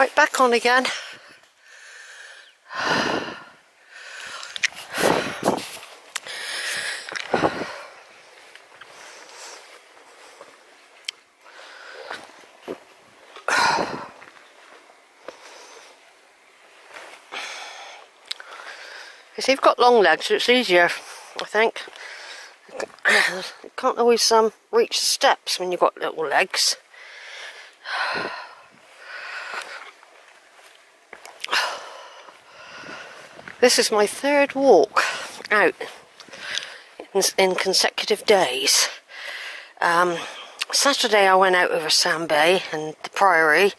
Right, back on again. If you've got long legs, so it's easier, I think. You can't always um, reach the steps when you've got little legs. This is my third walk out in, in consecutive days. Um, Saturday I went out over Sand Bay and the Priory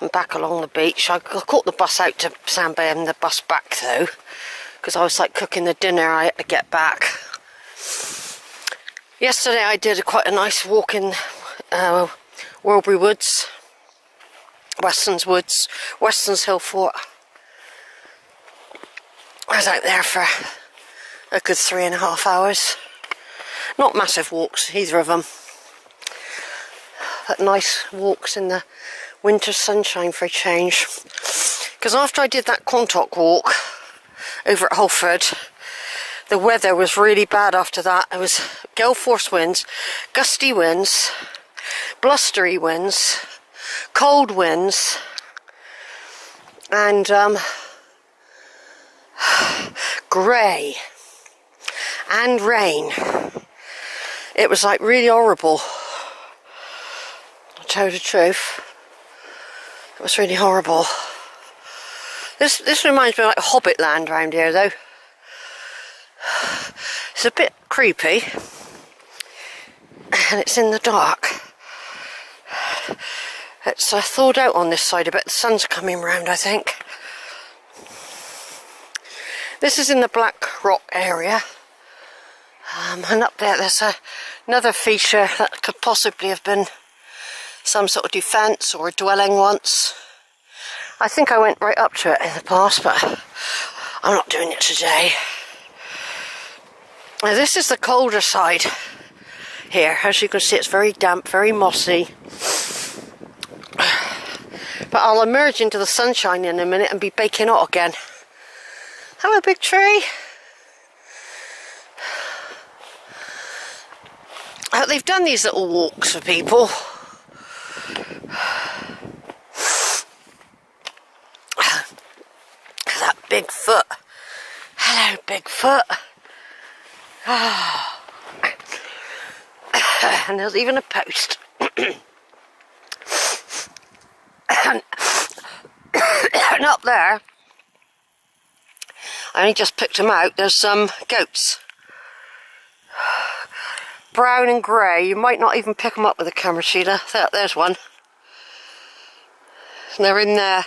and back along the beach. I, caught the bus out to Sand Bay and the bus back though because I was like cooking the dinner I had to get back. Yesterday I did a, quite a nice walk in uh, Worlebury Woods, Weston's Woods, Weston's Hill Fort. I was out there for a good three and a half hours. Not massive walks, either of them. But nice walks in the winter sunshine for a change. Because after I did that Quantock walk over at Holford, the weather was really bad after that. It was gale force winds, gusty winds, blustery winds, cold winds, and um, grey and rain. It was like really horrible. I'll tell you the truth. It was really horrible. This this reminds me of like Hobbit land around here though. It's a bit creepy and it's in the dark. It's uh, thawed out on this side a bit. The sun's coming round, I think. This is in the Black Rock area. Um, and up there there's a, another feature that could possibly have been some sort of defence or a dwelling once. I think I went right up to it in the past, but I'm not doing it today. Now this is the colder side here. As you can see, it's very damp, very mossy. But I'll emerge into the sunshine in a minute and be baking hot again. Hello, big tree. They've done these little walks for people. that big foot. Hello, Bigfoot. Oh. and there's even a post. and, and up there, I only just picked them out, there's some goats. Brown and grey, you might not even pick them up with a camera, Sheila. There, there's one. And they're in there.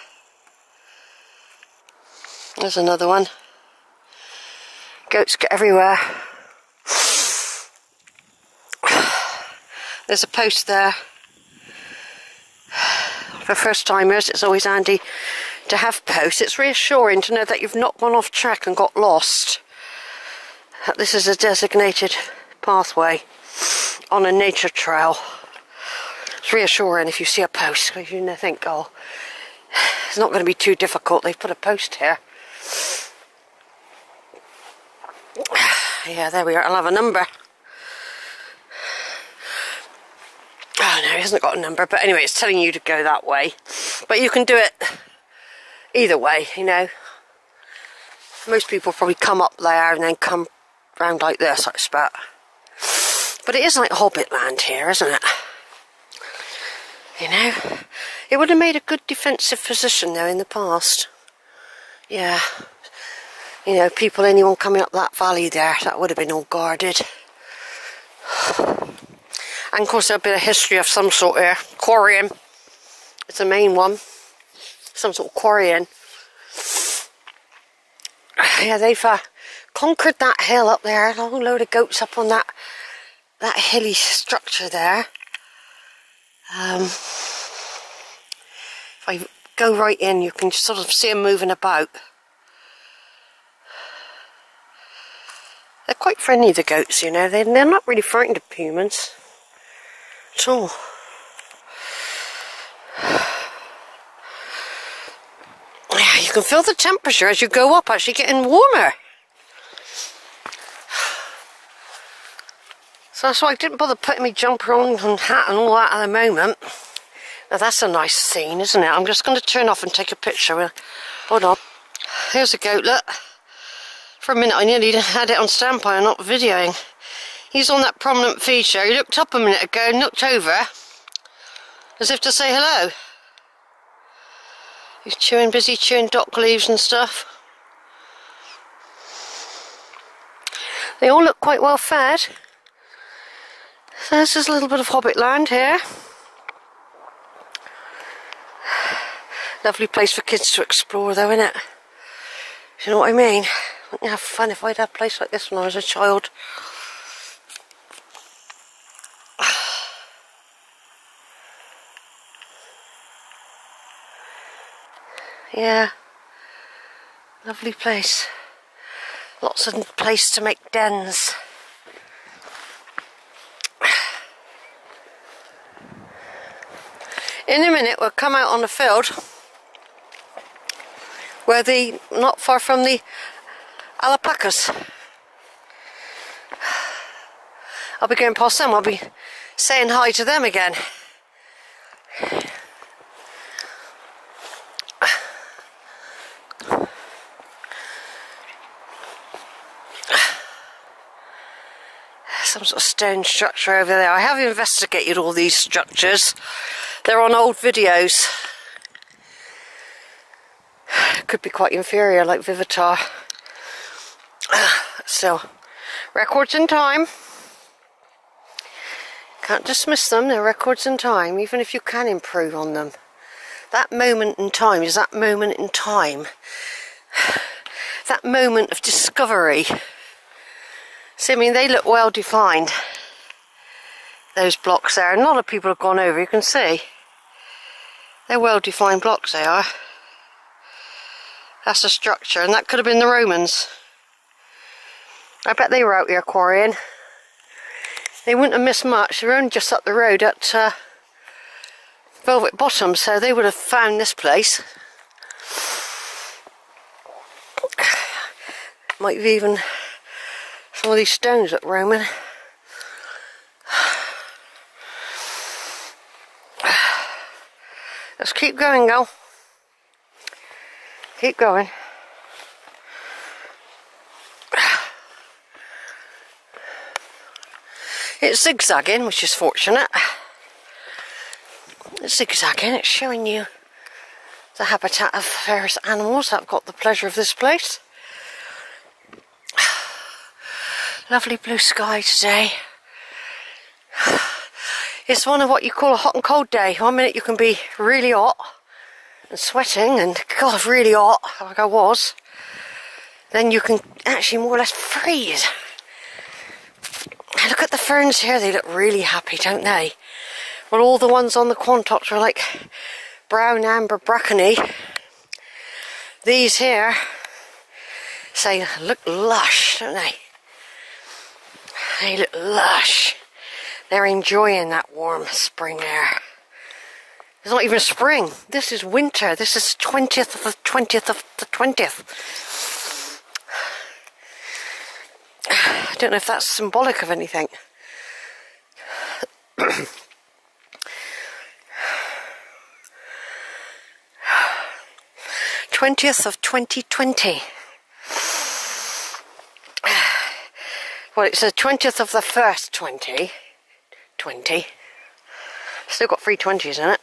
There's another one. Goats get everywhere. There's a post there. For first timers, it's always handy to have posts. It's reassuring to know that you've not gone off track and got lost. That this is a designated pathway on a nature trail. It's reassuring if you see a post because you think, oh, it's not going to be too difficult. They've put a post here. Yeah, there we are. I'll have a number. Oh no, it hasn't got a number, but anyway, it's telling you to go that way. But you can do it either way, you know. Most people probably come up there and then come round like this, I expect. But it is like Hobbit land here, isn't it? You know? It would have made a good defensive position though in the past. Yeah. You know, people, anyone coming up that valley there, that would have been all guarded. And of course there'll be a history of some sort here. Quarrying. It's the main one. Some sort of quarrying. Yeah, they've uh, conquered that hill up there. A whole load of goats up on that that hilly structure there. Um, if I go right in, you can sort of see them moving about. They're quite friendly, the goats, you know. They're, they're not really frightened of humans at all. You can feel the temperature as you go up actually getting warmer. So that's why I didn't bother putting my jumper on and hat and all that at the moment. Now that's a nice scene, isn't it? I'm just going to turn off and take a picture. Hold on. Here's a goat, look. For a minute I nearly had it on standby and not videoing. He's on that prominent feature. He looked up a minute ago and looked over as if to say hello. He's chewing, busy chewing dock leaves and stuff. They all look quite well fed. So this is a little bit of Hobbit land here. Lovely place for kids to explore though, isn't it? You know what I mean? Wouldn't you have fun if I'd had a place like this when I was a child? Yeah. Lovely place. Lots of place to make dens. In a minute we'll come out on the field where the not far from the alpacas. I'll be going past them, I'll be saying hi to them again. Some sort of stone structure over there. I have investigated all these structures. They're on old videos. Could be quite inferior like Vivitar. So, records in time. Can't dismiss them, they're records in time, even if you can improve on them. That moment in time is that moment in time. That moment of discovery. See, I mean, they look well defined. Those blocks there. And A lot of people have gone over, you can see. They're well defined blocks, they are. That's the structure, and that could have been the Romans. I bet they were out here quarrying. They wouldn't have missed much. They were only just up the road at uh, Velvet Bottom, so they would have found this place. Might have even some of these stones up Roman. Let's keep going, girl. Keep going. It's zigzagging, which is fortunate. It's zigzagging, it's showing you the habitat of various animals have got the pleasure of this place. Lovely blue sky today. It's one of what you call a hot and cold day. One minute you can be really hot and sweating and God really hot like I was. Then you can actually more or less freeze. Look at the ferns here, they look really happy, don't they? Well, all the ones on the Quantocks are like brown, amber, brackeny. These here say look lush, don't they? They look lush. They're enjoying that warm spring air. It's not even spring. This is winter. This is 20th of the 20th of the 20th. I don't know if that's symbolic of anything. Twentieth of 2020. Well, it's the 20th of the first 20. 20. Still got three 20s in it.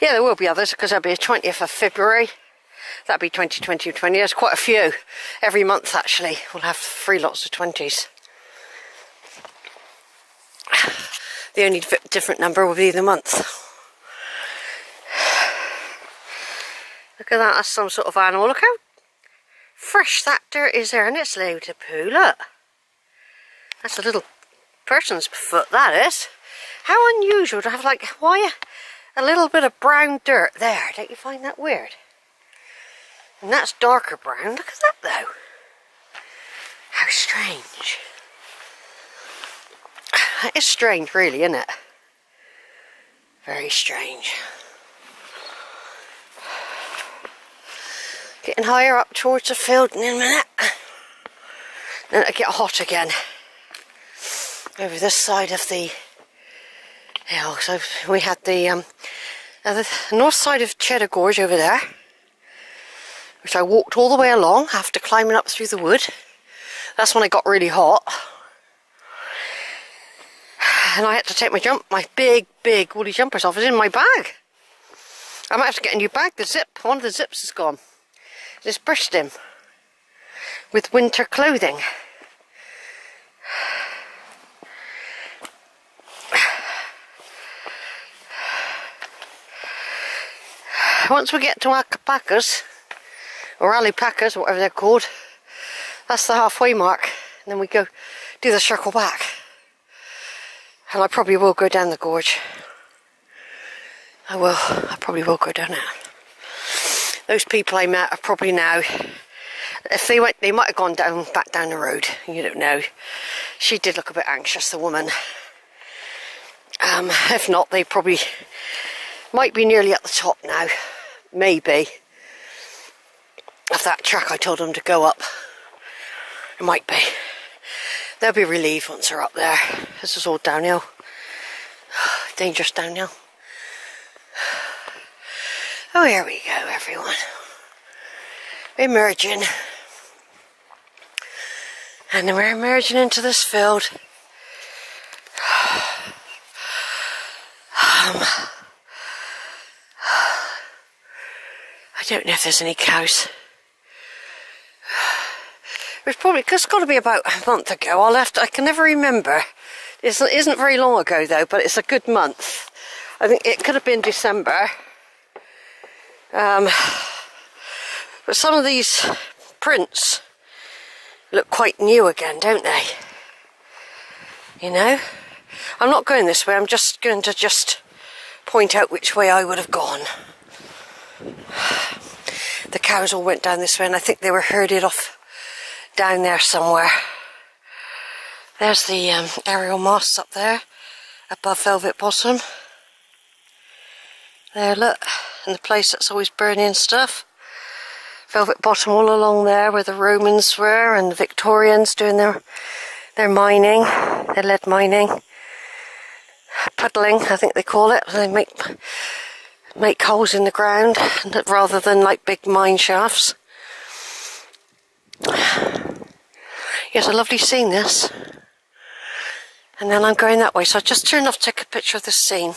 Yeah, there will be others because there'll be a 20th of February. That'll be 2020 or 20. There's quite a few. Every month, actually, we'll have three lots of 20s. The only different number will be the month. Look at that, that's some sort of animal. Look how fresh that dirt is there, and it's loads of poo, look. That's a little person's foot, that is. How unusual to have, like, why a little bit of brown dirt there. Don't you find that weird? And that's darker brown. Look at that though. How strange. It's strange really, isn't it? Very strange. Getting higher up towards the field in a minute. Then it'll get hot again. Over this side of the hill. So we had the, um, uh, the north side of Cheddar Gorge over there. Which I walked all the way along after climbing up through the wood. That's when I got really hot. And I had to take my jump, my big, big woolly jumpers off. It's in my bag. I might have to get a new bag. The zip, one of the zips is gone. It's him with winter clothing. Once we get to alpacas, or alpacas, whatever they're called, that's the halfway mark. And then we go do the circle back. And I probably will go down the gorge. I will. I probably will go down it those people I met are probably now, if they went, they might have gone down back down the road. You don't know. She did look a bit anxious, the woman. Um, if not, they probably might be nearly at the top now. Maybe. Of that track I told them to go up. It might be. They'll be relieved once they're up there. This is all downhill. Dangerous downhill. Oh, here we go, everyone. Emerging. And then we're emerging into this field. Um, I don't know if there's any cows. It was probably, it's got to be about a month ago. I left, I can never remember. It isn't very long ago though, but it's a good month. I think it could have been December. Um, but some of these prints look quite new again, don't they? You know? I'm not going this way, I'm just going to just point out which way I would have gone. The cows all went down this way and I think they were herded off down there somewhere. There's the um, aerial moss up there above Velvet Bottom. There, look and the place that's always burning stuff. Velvet Bottom all along there where the Romans were and the Victorians doing their their mining, their lead mining. Puddling, I think they call it. They make make holes in the ground rather than like big mine shafts. Yes, a lovely scene this. And then I'm going that way, so I just turned off to take a picture of the scene.